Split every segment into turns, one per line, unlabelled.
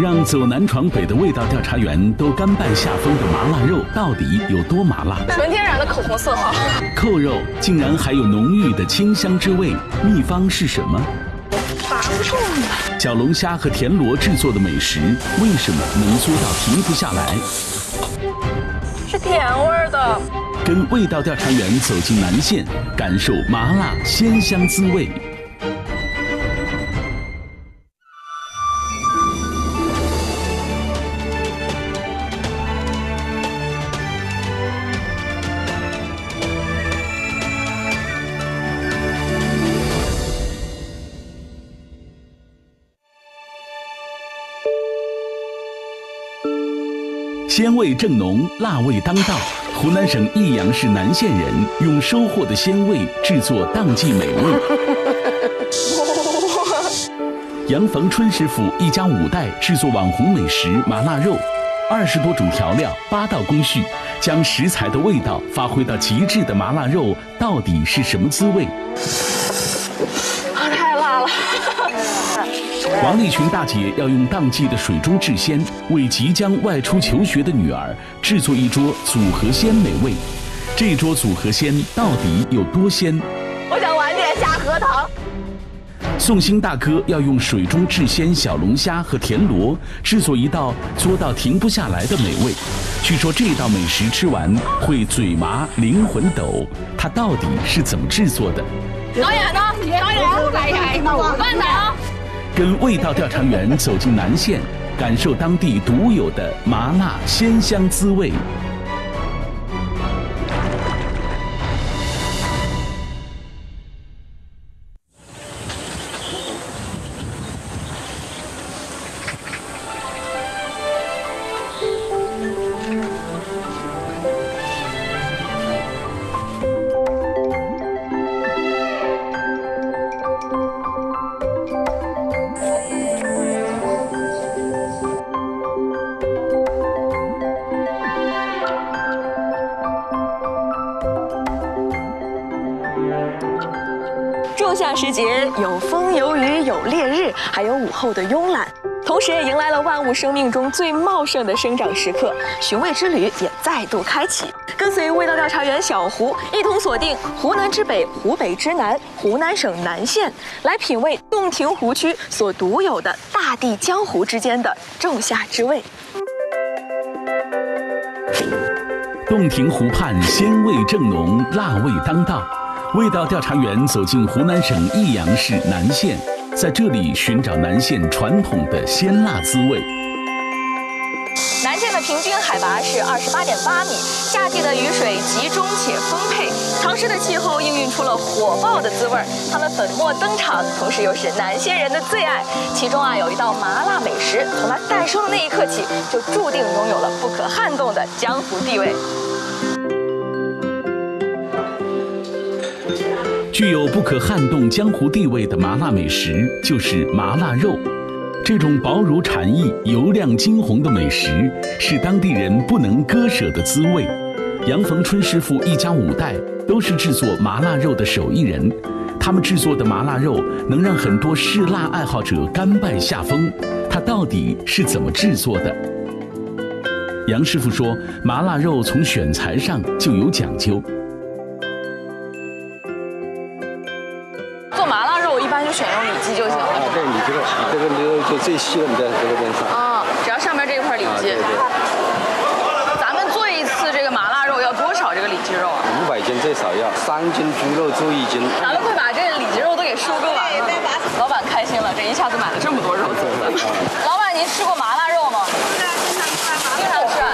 让走南闯北的味道调查员都甘拜下风的麻辣肉到底有多麻辣？
纯天然的口红色号，
扣肉竟然还有浓郁的清香之味，秘方是什么？
拔不动。
小龙虾和田螺制作的美食为什么能做到停不下来？
是甜味的。
跟味道调查员走进南县，感受麻辣鲜香滋味。鲜味正浓，辣味当道。湖南省益阳市南县人用收获的鲜味制作当季美味。杨逢春师傅一家五代制作网红美食麻辣肉，二十多种调料，八道工序，将食材的味道发挥到极致的麻辣肉到底是什么滋味？王立群大姐要用当季的水中制鲜，为即将外出求学的女儿制作一桌组合鲜美味。这桌组合鲜到底有多鲜？
我想晚点下荷塘。
宋兴大哥要用水中制鲜小龙虾和田螺，制作一道作到停不下来的美味。据说这道美食吃完会嘴麻灵魂抖，它到底是怎么制作的？
导演呢？导演，来来，慢点啊！
跟味道调查员走进南县，感受当地独有的麻辣鲜香滋味。
时节，有风有雨有烈日，还有午后的慵懒，同时也迎来了万物生命中最茂盛的生长时刻，寻味之旅也再度开启。跟随味道调查员小胡，一同锁定湖南之北、湖北之南、湖南省南县，来品味洞庭湖区所独有的大地江湖之间的仲夏之味。
洞庭湖畔鲜味正浓，辣味当道。味道调查员走进湖南省益阳市南县，在这里寻找南县传统的鲜辣滋味。
南县的平均海拔是二十八点八米，夏季的雨水集中且丰沛，潮湿的气候应运出了火爆的滋味儿。它们粉墨登场，同时又是南县人的最爱。其中啊，有一道麻辣美食，从它诞生的那一刻起，就注定拥有了不可撼动的江湖地位。
具有不可撼动江湖地位的麻辣美食，就是麻辣肉。这种薄如蝉翼、油亮金红的美食，是当地人不能割舍的滋味。杨逢春师傅一家五代都是制作麻辣肉的手艺人，他们制作的麻辣肉能让很多嗜辣爱好者甘拜下风。它到底是怎么制作的？杨师傅说，麻辣肉从选材上就有讲究。
最细的，你在这个边上。
啊，只要上面这一块里脊。
对对。
咱们做一次这个麻辣肉要多少这个里脊肉啊？
五百斤最少要三斤猪肉做一斤。
咱们会把这个里脊肉都给收购完吗？老板开心了，这一下子买了这么多肉。老板，您吃过麻辣肉吗？经常吃啊。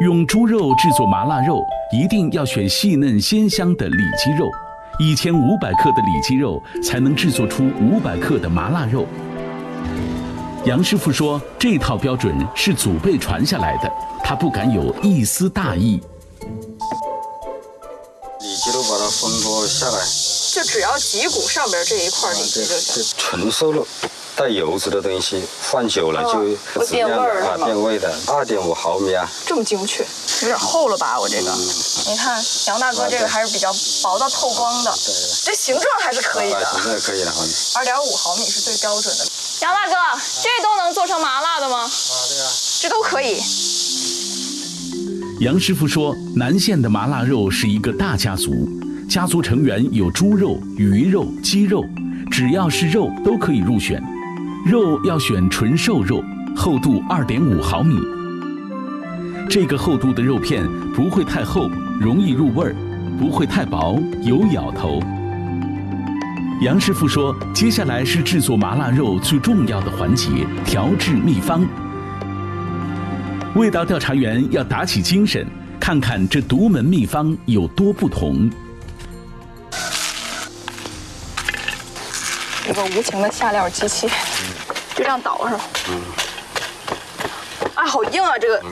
用猪肉制作麻辣肉，一定要选细嫩鲜香的里脊肉。一千五百克的里脊肉才能制作出五百克的麻辣肉。杨师傅说，这套标准是祖辈传下来的，他不敢有一丝大意。
里脊肉把它分割下来，
就只要脊骨上边这一块里脊就行。
纯瘦肉，带油脂的东西，放久了就
会变味儿
啊，变味的。二点五毫米啊，
这么精确，有点厚了吧？我这个，你看杨大哥这个还是比较薄到透光的，
对对。
这形状还是可以的。
形状可以的。
二点五毫米是最标准的。杨大哥，这都能做成麻辣的吗？啊，
对啊，
这都可以。
杨师傅说，南县的麻辣肉是一个大家族，家族成员有猪肉、鱼肉、鸡肉，只要是肉都可以入选。肉要选纯瘦肉，厚度二点五毫米。这个厚度的肉片不会太厚，容易入味儿；不会太薄，有咬头。杨师傅说：“接下来是制作麻辣肉最重要的环节——调制秘方。味道调查员要打起精神，看看这独门秘方有多不同。”
个无情的下料机器，就这样倒上。嗯。啊，好硬啊，这个。哇，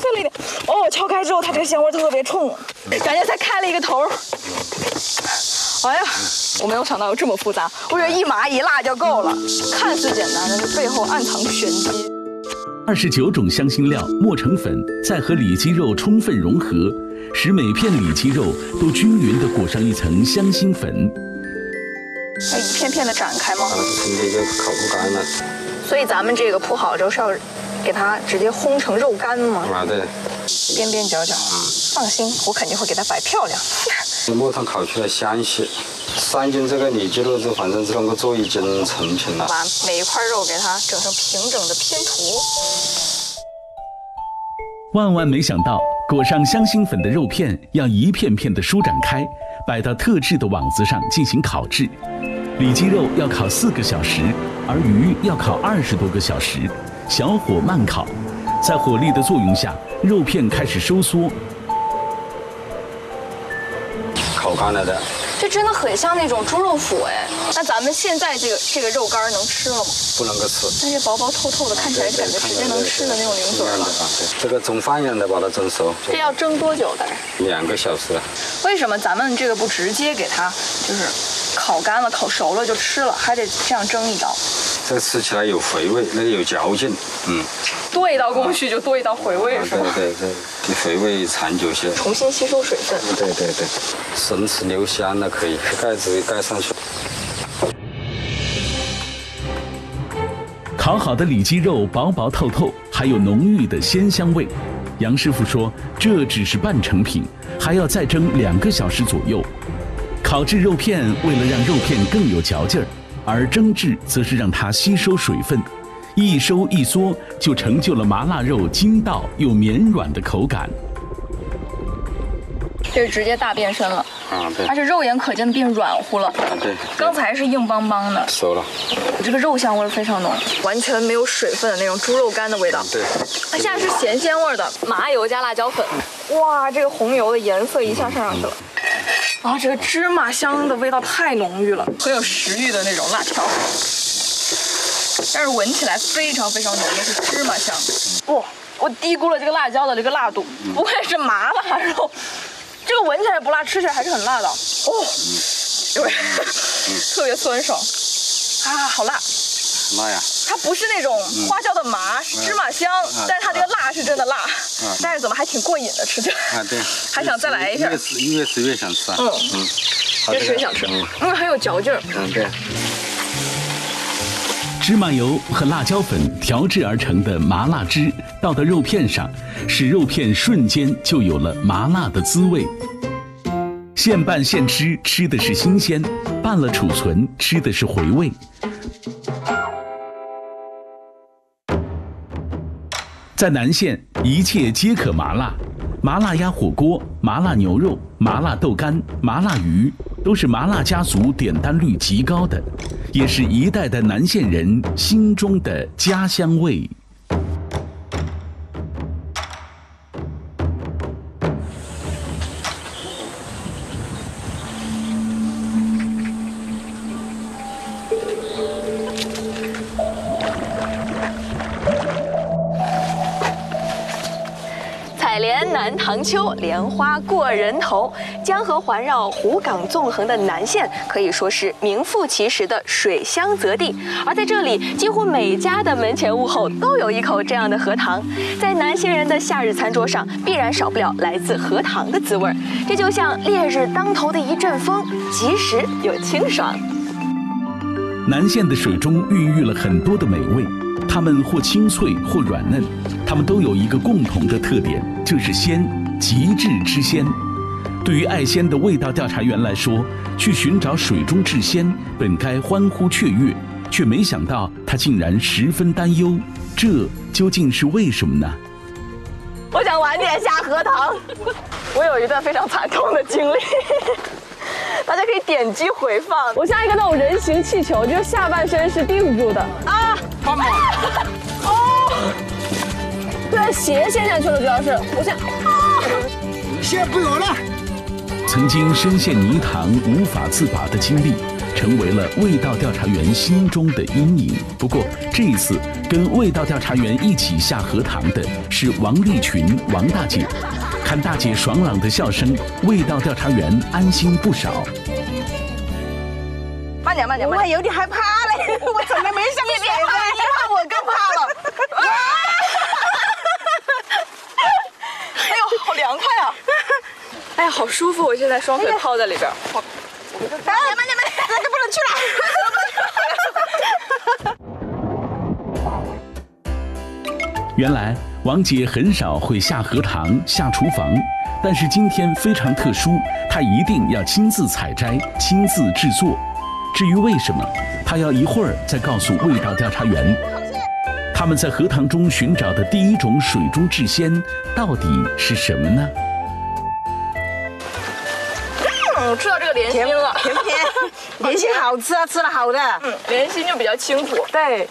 碎了一点。哦，敲开之后，它这个香味特别冲，感觉才开了一个头。哎呀，我没有想到有这么复杂，我以为一麻一辣就够了。看似简单，但是背后暗藏玄机。
二十九种香辛料磨成粉，再和里脊肉充分融合，使每片里脊肉都均匀地裹上一层香辛粉。
要一片片的展开吗？
啊，直接就烤不干了。
所以咱们这个铺好之后是要给它直接烘成肉干吗？
啊，对。
边边角角，放心，我肯定会给它摆漂亮。
木炭烤出来香些，三斤这个里脊肉就反正是能够做一斤成品了。
把每一块肉给它整成平整的拼图。
万万没想到，裹上香辛粉的肉片要一片片的舒展开，摆到特制的网子上进行烤制。里脊肉要烤四个小时，而鱼要烤二十多个小时，小火慢烤，在火力的作用下，肉片开始收缩。
烤干了的，
这真的很像那种猪肉脯哎。那咱们现在这个这个肉干能吃了吗？
不能够吃。
但是薄薄透透的，看起来感觉直接能吃的那种零嘴了。
对，这个蒸饭一样的把它蒸熟。
这要蒸多久的？
两个小时。
为什么咱们这个不直接给它就是烤干了、烤熟了就吃了，还得这样蒸一道？
这吃起来有回味，那个有嚼劲，嗯。
多一道工序就多一道回味，是吧？
对对对，比回味长久些。
重新吸收水分。
对对对，生吃留香了可以，盖子盖上去。
烤好的里脊肉薄薄透透，还有浓郁的鲜香味。杨师傅说，这只是半成品，还要再蒸两个小时左右。烤制肉片为了让肉片更有嚼劲儿，而蒸制则是让它吸收水分。一收一缩，就成就了麻辣肉筋道又绵软的口感。
这是直接大变身了啊！对，而且肉眼可见的变软乎了啊！
对，
刚才是硬邦邦的，
熟了。
这个肉香味非常浓，完全没有水分的那种猪肉干的味道。
对，
它现在是咸鲜味的麻油加辣椒粉。哇，这个红油的颜色一下上上去了。啊，这个芝麻香的味道太浓郁了，很有食欲的那种辣条。但是闻起来非常非常浓的是芝麻香，不，我低估了这个辣椒的这个辣度，不愧是麻辣肉，这个闻起来不辣，吃起来还是很辣的，哦，对，特别酸爽，啊，好辣，
辣呀，
它不是那种花椒的麻，芝麻香，但是它这个辣是真的辣，但是怎么还挺过瘾的，吃起来，啊
对，
还想再来一下，
越吃越吃越想吃啊，嗯。
嗯，越吃越想吃，嗯，很有嚼劲儿，
嗯对。
芝麻油和辣椒粉调制而成的麻辣汁倒到肉片上，使肉片瞬间就有了麻辣的滋味。现拌现吃，吃的是新鲜；拌了储存，吃的是回味。在南县，一切皆可麻辣。麻辣鸭火锅、麻辣牛肉、麻辣豆干、麻辣鱼，都是麻辣家族点单率极高的，也是一代代南县人心中的家乡味。
南塘秋，莲花过人头。江河环绕，湖港纵横的南县可以说是名副其实的水乡泽地。而在这里，几乎每家的门前屋后都有一口这样的荷塘。在南县人的夏日餐桌上，必然少不了来自荷塘的滋味儿。这就像烈日当头的一阵风，及时又清爽。
南县的水中孕育了很多的美味，它们或清脆或软嫩，它们都有一个共同的特点，就是鲜，极致之鲜。对于爱鲜的味道调查员来说，去寻找水中至鲜，本该欢呼雀跃，却没想到他竟然十分担忧，这究竟是为什么呢？
我想晚点下荷塘。我有一段非常惨痛的经历，大家可以点击回放。我像一个那种人形气球，就下半身是定住的啊！
放吗？
哦，对，鞋陷下去了，主要是我现
在现在不有了。
曾经深陷泥塘无法自拔的经历，成为了味道调查员心中的阴影。不过这一次，跟味道调查员一起下荷塘的是王立群王大姐。看大姐爽朗的笑声，味道调查员安心不少。
慢点，慢点，
我还有点害怕嘞，我从来没想过。
你怕，你怕我更怕了。哎呦，好凉快啊！哎呀，好舒服，我现在双腿泡在里边。慢
点，慢点，慢点，那就不能去
了。原来。王姐很少会下荷塘、下厨房，但是今天非常特殊，她一定要亲自采摘、亲自制作。至于为什么，她要一会儿再告诉味道调查员。他们在荷塘中寻找的第一种水中至鲜，到底是什么呢？
嗯，吃到这个莲心了，
甜不甜？莲心好吃啊，吃了好的。
嗯，莲心就比较清苦。
对，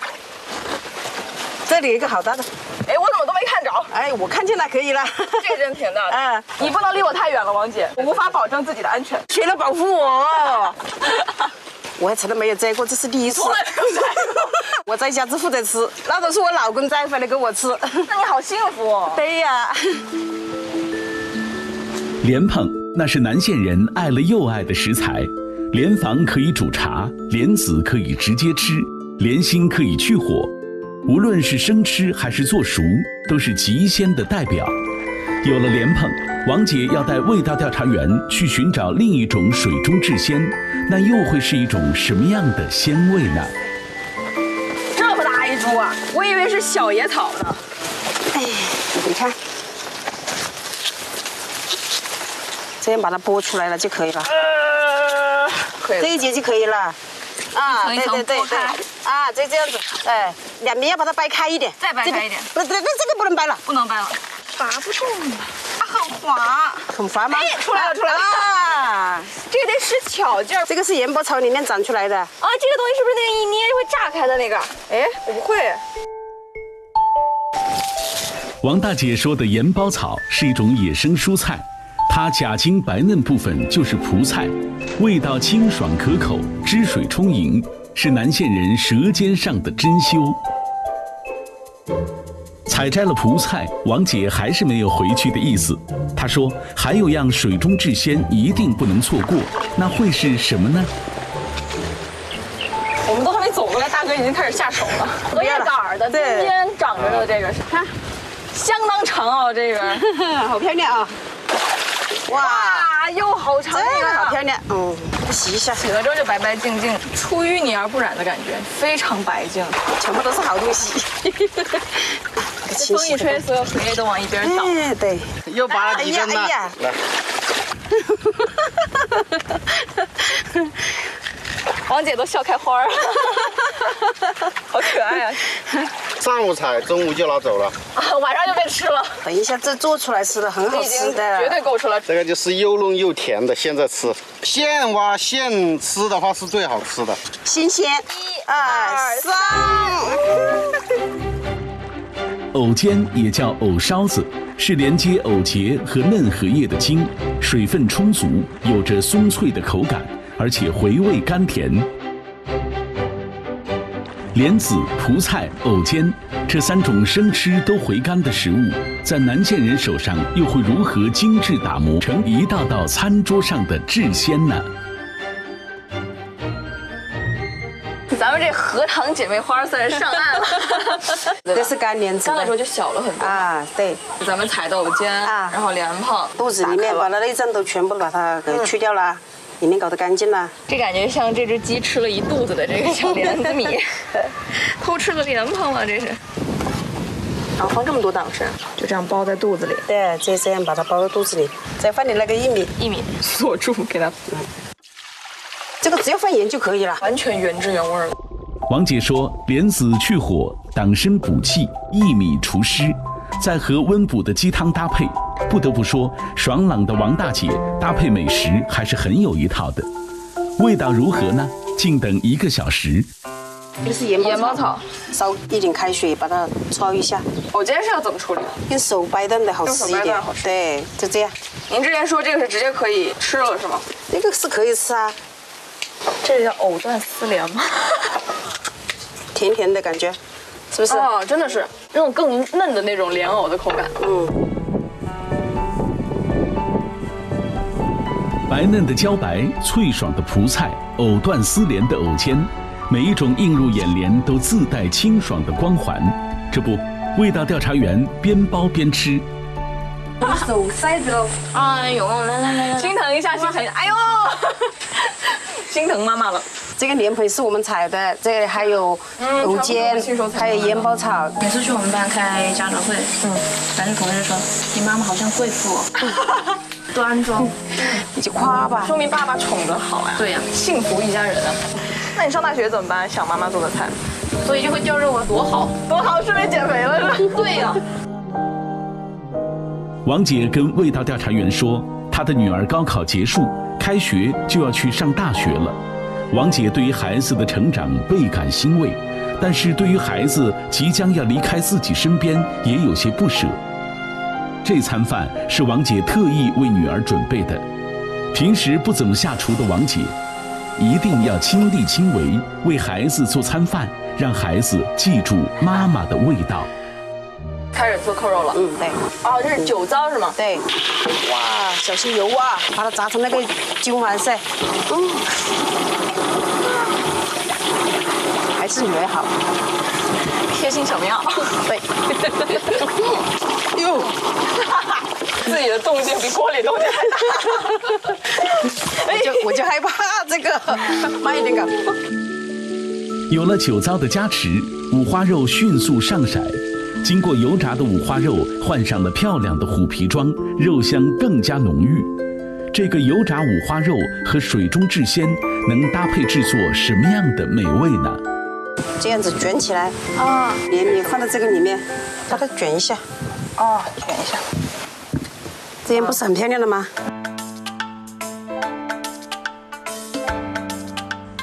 这里一个好大的。
哎，我怎么都没看着？
哎，我看见了，可以了。
这个真挺大的。嗯，你不能离我太远了，王姐，我无法保证自己的安全。
谁能保护我？我还从来没有摘过，这是第一次。
从来没有摘过。
我在家只负责吃，那都是我老公摘回来给我吃。
那你好幸福哦。
对呀。
莲蓬，那是南县人爱了又爱的食材。莲房可以煮茶，莲子可以直接吃，莲心可以去火。无论是生吃还是做熟，都是极鲜的代表。有了莲蓬，王姐要带味道调查员去寻找另一种水中至鲜，那又会是一种什么样的鲜味呢？
这么大一株啊！我以为是小野草呢。哎，
你看，这样把它剥出来了就可以了。呃，可以。这一节就可以了。
啊，对对对对，
啊，就这样子，哎，两边要把它掰开一点，
再掰开一点，
不，那那这个不能掰了，
不能掰了，
拔不动，它很滑，很滑吗？
哎，出来了出来了，啊，这得使巧劲儿。
这个是盐波草里面长出来的，啊，这
个东西是不是那个一捏就会炸开的那个？哎，我不会。
王大姐说的盐包草是一种野生蔬菜。它假茎白嫩部分就是蒲菜，味道清爽可口，汁水充盈，是南县人舌尖上的珍馐。采摘了蒲菜，王姐还是没有回去的意思。她说：“还有样水中至鲜，一定不能错过，那会是什么呢？”
我们都还没走过来，大哥已经开始下手了。荷叶杆的中间长着的这个是，看，相当长哦，这个
好漂亮啊。
哇，又好长，
这个好漂亮，嗯，洗一下，
洗了之后就白白净净，出淤泥而不染的感觉，非常白净，
全部都是好东西。
这风一吹，所有荷叶都往一边倒。
对，
又拔了几根呢？来。
王姐都笑开花了，好可爱啊！
上午采，中午就拿走了，
晚上就被吃了。
等一下，这做出来吃的很好吃的，
绝对够吃了。
这个就是又嫩又甜的，现在吃现挖现吃的话是最好吃的，
新鲜。一二三。
藕尖也叫藕梢子，是连接藕节和嫩荷叶的茎，水分充足，有着松脆的口感。而且回味甘甜，莲子、蒲菜、藕尖这三种生吃都回甘的食物，在南县人手上又会如何精致打磨成一道道餐桌上的至鲜呢？
咱们这荷塘姐妹花算是上岸了，
这是干莲子，
干了之后就小了很多。
啊。对，
咱们采的藕尖啊，然后莲蓬，
肚子里面把它内脏都全部把它给去掉了。里面搞得干净了。
这感觉像这只鸡吃了一肚子的这个小莲子米，偷吃了莲蓬了，这是。然后放这么多党参，就这样包在肚子里，
对，就这样把它包在肚子里，再放点那个薏米，
薏米。锁住，给它，嗯。
这个只要放盐就可以了，
完全原汁原味了。
王姐说：“莲子去火，党参补气，薏米除湿，再和温补的鸡汤搭配，不得不说，爽朗的王大姐搭配美食还是很有一套的。味道如何呢？静等一个小时。
这是盐
盐包草，
烧一点开水把它焯一下。
我今天是要怎么处理？
用手掰断的好吃一点。对，就这样。
您之前说这个是直接可以吃了是吗？
这个是可以吃啊。
这叫藕断丝连吗？
甜甜的感觉，是不是？
哦，真的是那种更嫩的那种莲藕的口感。嗯。
白嫩的茭白，脆爽的蒲菜，藕断丝连的藕尖。每一种映入眼帘都自带清爽的光环，这不，味道调查员边包边吃，
手塞着了！
哎呦，来来来，心疼一下，心疼，哎呦，心疼妈妈了。
这个莲蓬是我们采的，这里还有藕尖，还有盐包草。
每次去我们班开家长会，嗯，反正同学说你妈妈好像贵妇，端庄，
你就夸吧，
说明爸爸宠得好呀。
对呀，
幸福一家人啊。那你上大学怎么办？想妈妈做的菜，
所以就会教着我多好，
多好，顺便减肥了是
吧？对呀。
王姐跟味道调查员说，她的女儿高考结束，开学就要去上大学了。王姐对于孩子的成长倍感欣慰，但是对于孩子即将要离开自己身边，也有些不舍。这餐饭是王姐特意为女儿准备的，平时不怎么下厨的王姐。一定要亲力亲为为孩子做餐饭，让孩子记住妈妈的味道。
开始做扣肉了，嗯，对。哦，这是酒糟是吗？
对。哇，小心油啊！把它炸成那个金黄色。嗯。还是女儿好，
贴心小棉袄。
对。哟。
自己的动静比锅里动静还
大，我就我就害怕这个，慢一点搞。
有了酒糟的加持，五花肉迅速上色，经过油炸的五花肉换上了漂亮的虎皮装，肉香更加浓郁。这个油炸五花肉和水中制鲜，能搭配制作什么样的美味呢？
这样子卷起来啊，你你放到这个里面，把它卷一下，
哦，卷一下。
这样不是很漂亮的吗？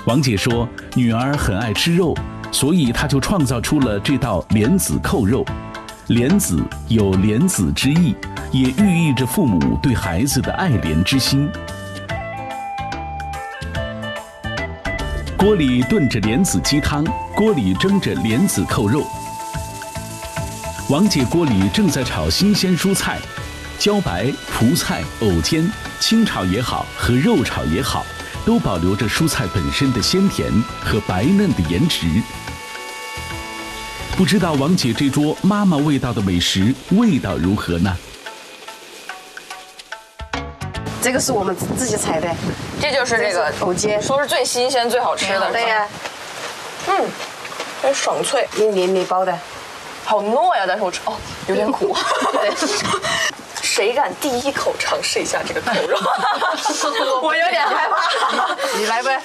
王姐说，女儿很爱吃肉，所以她就创造出了这道莲子扣肉。莲子有莲子之意，也寓意着父母对孩子的爱怜之心。锅里炖着莲子鸡汤，锅里蒸着莲子扣肉。王姐锅里正在炒新鲜蔬菜。茭白、蒲菜、藕尖，清炒也好，和肉炒也好，都保留着蔬菜本身的鲜甜和白嫩的颜值。不知道王姐这桌妈妈味道的美食味道如何呢？
这个是我们自己采的，
这就是这个
藕尖，
说是最新鲜、最好吃的。
对呀，
嗯，很爽脆，
用黏米包的，
好糯呀！但是我吃哦，有点苦。谁敢第一口尝试一下这个扣肉？我有点害怕。
你来呗。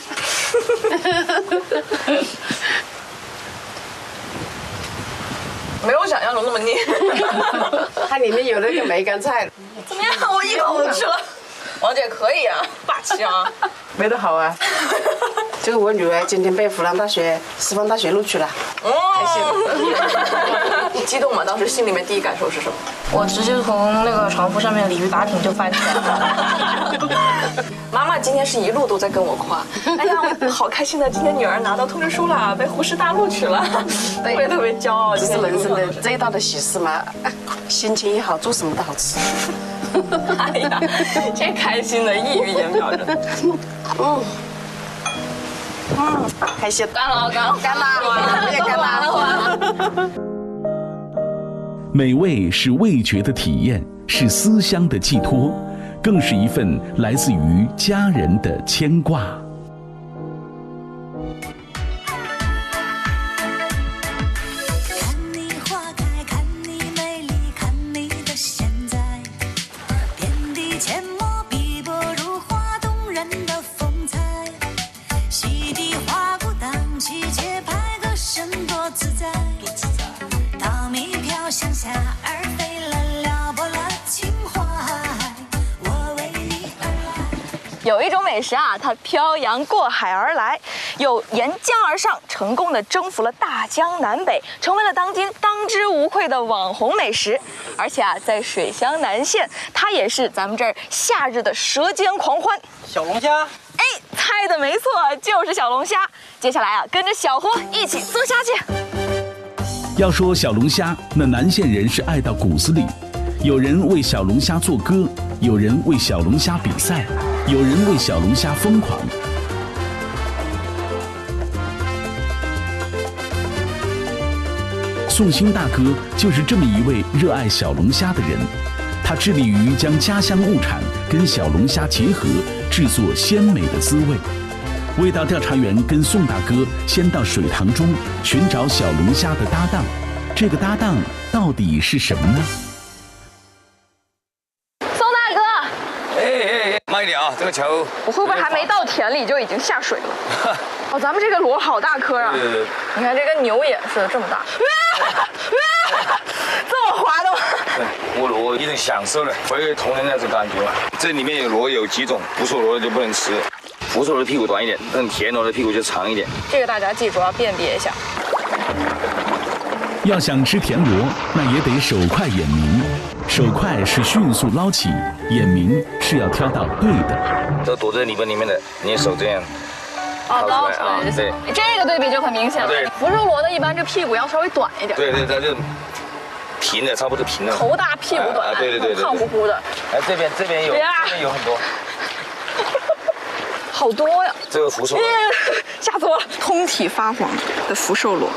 没有想象中那么腻。
它里面有那个梅干菜。
怎么样？我一口都吃了。王姐可以啊，霸气啊。
没得好啊。这个我女儿今天被湖南大学师范大学录取了。开
心。你 激动吗？当时心里面第一感受是什么？
我直接从那个床铺上面鲤鱼打挺就翻起来
了。妈妈今天是一路都在跟我夸，哎呀，我好开心的，今天女儿拿到通知书了，被湖师大录取了，特别特别骄傲。
这是人生的最大的喜事嘛，心情一好，做什么都好吃。
哎呀，这开心的溢于言表，真的。嗯。
嗯，开心。
干了，干了，
干了，我也干
了。
美味是味觉的体验，是思乡的寄托。更是一份来自于家人的牵挂。
啊，它漂洋过海而来，又沿江而上，成功的征服了大江南北，成为了当今当之无愧的网红美食。而且啊，在水乡南县，它也是咱们这儿夏日的舌尖狂欢。
小龙虾，
哎，猜的没错，就是小龙虾。接下来啊，跟着小胡一起做虾去。
要说小龙虾，那南县人是爱到骨子里。有人为小龙虾做歌，有人为小龙虾比赛，有人为小龙虾疯狂。宋兴大哥就是这么一位热爱小龙虾的人，他致力于将家乡物产跟小龙虾结合，制作鲜美的滋味。味道调查员跟宋大哥先到水塘中寻找小龙虾的搭档，这个搭档到底是什么呢？
慢一点啊，这个球。
我会不会还没到田里就已经下水了？哦，咱们这个螺好大颗啊！
呃，
你看这跟牛也是这么大，这么滑的吗？
我螺一定享受了，回有童年那种感觉嘛。这里面有螺有几种，不熟螺的就不能吃。不熟螺的屁股短一点，但田螺的屁股就长一点。
这个大家记住要辨别一下。
要想吃田螺，那也得手快眼明。手快是迅速捞起，眼明是要挑到对的。
都躲在里边里面的，你手这样
哦，捞
捞出来
就行。这个对比就很明显了
对。
福寿螺的一般这屁股要稍微短一点，
对对，它就平的，差不多平的。
头大屁股短
啊，对对对
胖乎乎的，
哎，这边这边有，
呀
这边有很多。
好多呀！
这个福寿螺，
吓死我了！通体发黄的福寿螺，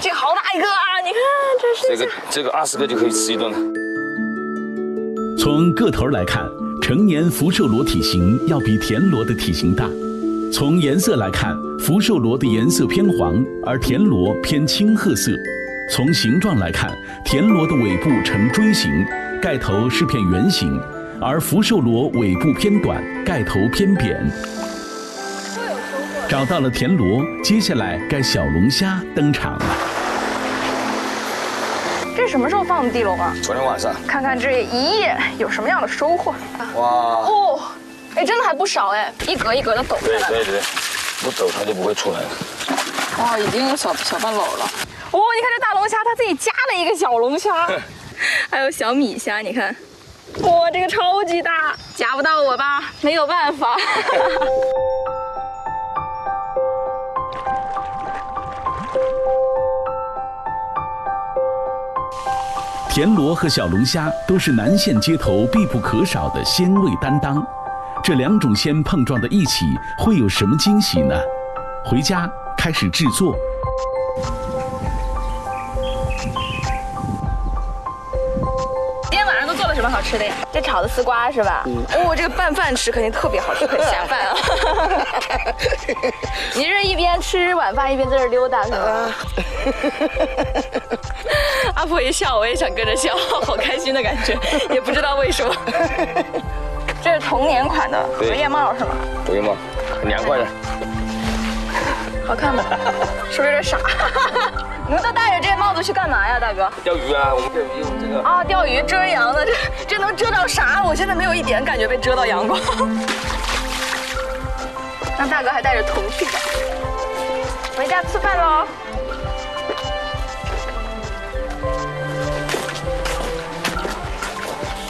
这个好大一个啊！你看这是
这个这个二十个就可以吃一顿了。
从个头来看，成年福寿螺体型要比田螺的体型大。从颜色来看，福寿螺的颜色偏黄，而田螺偏青褐色。从形状来看，田螺的尾部呈锥形，盖头是片圆形，而福寿螺尾部偏短，盖头偏扁。找到了田螺，接下来该小龙虾登场了。
这什么时候放的地笼啊？
昨天晚上，
看看这一夜有什么样的收获
哇，
哦！哎，真的还不少哎，一格一格的抖下来。
对对对，不抖它就不会出来了。
哇，已经有小小半篓了。哦，你看这大龙虾，它自己夹了一个小龙虾，还有小米虾，你看，哇，这个超级大，夹不到我吧？没有办法。
田螺和小龙虾都是南县街头必不可少的鲜味担当，这两种鲜碰撞在一起，会有什么惊喜呢？回家开始制作。
好吃的呀？这炒的丝瓜是吧？哦，这个拌饭吃肯定特别好吃，很下饭啊。你是一边吃晚饭一边在这溜达是吧？阿婆一笑，我也想跟着笑，好开心的感觉，也不知道为什么。这是童年款的荷叶帽是吗？
不用吗？很凉快的。
好看吗？是不是有点傻？你们都戴着这帽子去干嘛呀，大哥？
钓鱼啊，我们钓鱼用这个。
啊，钓鱼遮阳的，这这能遮到啥？我现在没有一点感觉被遮到阳光。那大哥还带着头去的，回家吃饭喽。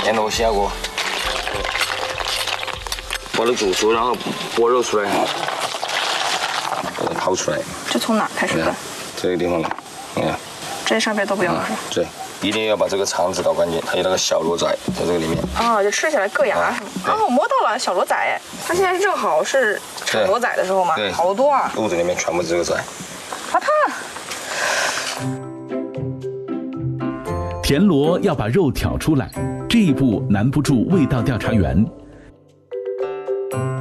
田螺下锅，把它煮熟，然后剥肉出来，把它掏出来。
这从哪开始炖？
这个地方，你看，
这上边都不要了是吧？
对，一定要把这个肠子搞干净，还有那个小螺仔在这个里面。
啊，就吃起来硌牙是吗？哦，我摸到了小螺仔，哎，它现在是正好是产螺仔的时候嘛
对，
好多啊，
肚子里面全部是这个仔。
好烫。
田螺要把肉挑出来，这一步难不住味道调查员。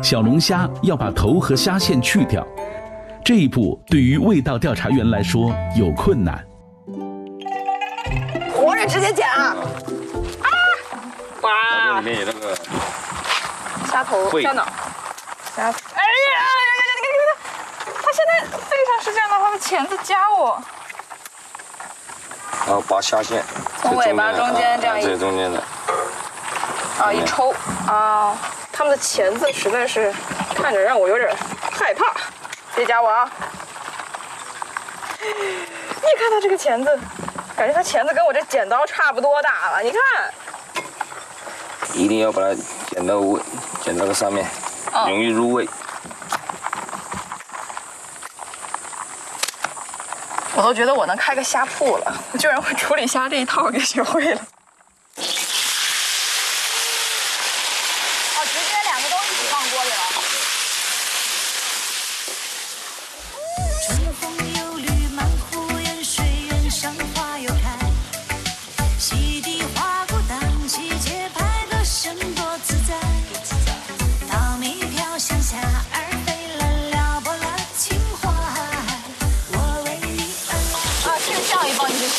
小龙虾要把头和虾线去掉，这一步对于味道调查员来说有困难。
活着直接捡啊！啊！
哇这里面有那个
虾头、虾脑、虾。哎呀呀呀呀！你看你看，他现在非常识相的，他的钳子夹我。
然后拔虾线，
从尾巴中间这样一
最中间的，
啊，一抽啊，他们的钳子实在是看着让我有点害怕。别夹我啊！你看它这个钳子，感觉它钳子跟我这剪刀差不多大了。你看，
一定要把它剪到位，剪到个上面，
哦
容易入味。
我都觉得我能开个虾铺了，我居然会处理虾这一套给学会了。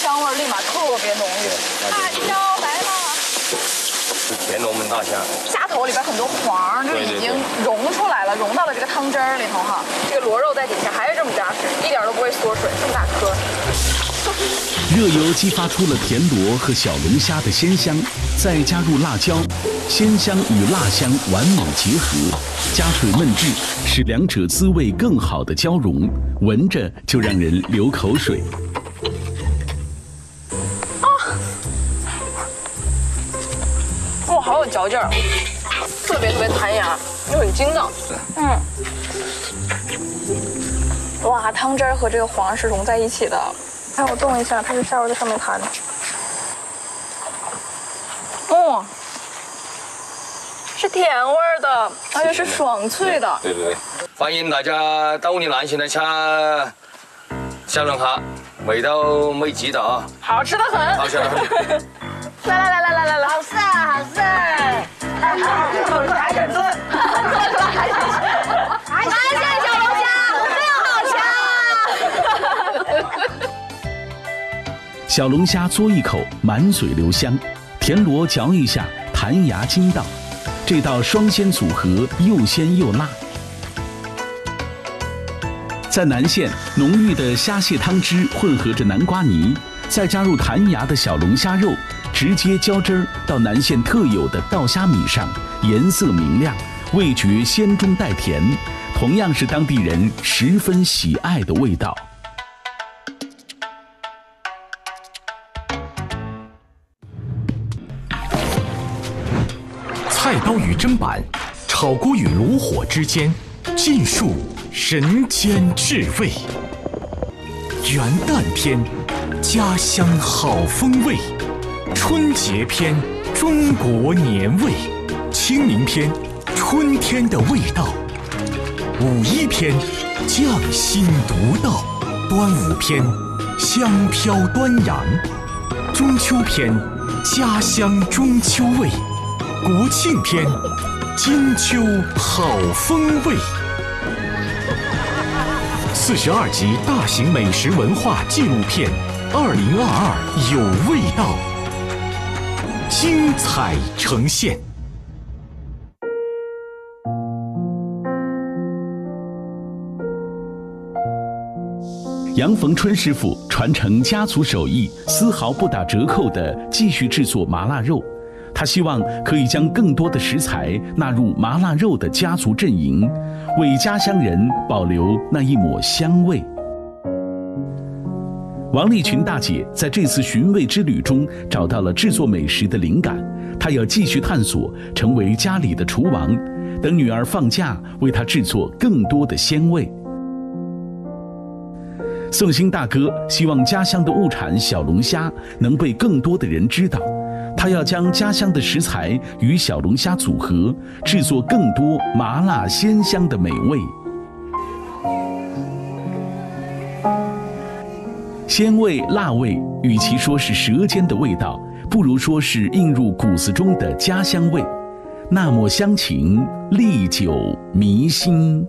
香味儿立马特别浓郁。辣椒、白辣，
是田螺焖大虾，
虾头里边很多黄就已经融出来了，融到了这个汤汁儿里头哈。这个螺肉在底下还是这么扎实，一点都不会缩水，这么大颗。
热油激发出了田螺和小龙虾的鲜香，再加入辣椒，鲜香与辣香完美结合，加水焖制，使两者滋味更好的交融，闻着就让人流口水。
嚼劲儿，特别特别弹牙，又很筋道。嗯。哇，汤汁儿和这个黄是融在一起的。看我动一下，它就下边在上面弹。哦，是甜味儿的，而且是爽脆的。
对对对，欢迎大家到你南县来吃小龙虾，味道美极的啊，
好吃的很。
好吃的很。
来来来来来来，
好事好事，还想做，
还想吃。
还想小龙虾，真好吃。
小龙虾嘬一口，满嘴留香；田螺嚼一下，弹牙筋道。这道双鲜组合又鲜又辣。在南县，浓郁的虾蟹汤汁混合着南瓜泥，再加入弹牙的小龙虾肉，直接浇汁儿到南县特有的稻虾米上，颜色明亮，味觉鲜中带甜，同样是当地人十分喜爱的味道。
菜刀与砧板，炒锅与炉火之间，尽数人间至味。元旦篇，家乡好风味；春节篇，中国年味；清明篇，春天的味道；五一篇，匠心独到；端午篇，香飘端阳；中秋篇，家乡中秋味。国庆篇，金秋好风味。四十二集大型美食文化纪录片，二零二二有味道，精彩呈现。
杨逢春师傅传承家族手艺，丝毫不打折扣地继续制作麻辣肉。他希望可以将更多的食材纳入麻辣肉的家族阵营，为家乡人保留那一抹香味。王立群大姐在这次寻味之旅中找到了制作美食的灵感，她要继续探索，成为家里的厨王，等女儿放假，为她制作更多的鲜味。宋兴大哥希望家乡的物产小龙虾能被更多的人知道，他要将家乡的食材与小龙虾组合，制作更多麻辣鲜香的美味。鲜味、辣味，与其说是舌尖的味道，不如说是映入骨子中的家乡味。那抹乡情，历久弥新。